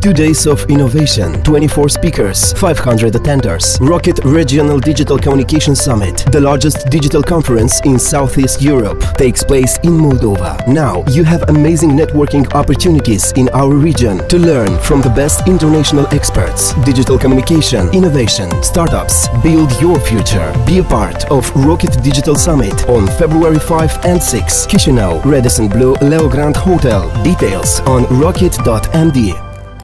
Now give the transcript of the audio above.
Two days of innovation, 24 speakers, 500 attenders. Rockit Regional Digital Communication Summit, the largest digital conference in Southeast Europe, takes place in Moldova. Now you have amazing networking opportunities in our region to learn from the best international experts. Digital communication, innovation, startups. Build your future. Be a part of Rockit Digital Summit on February 5 and 6. Chisinau, Radisson Blu Leogrand Hotel. Details on rockit.md.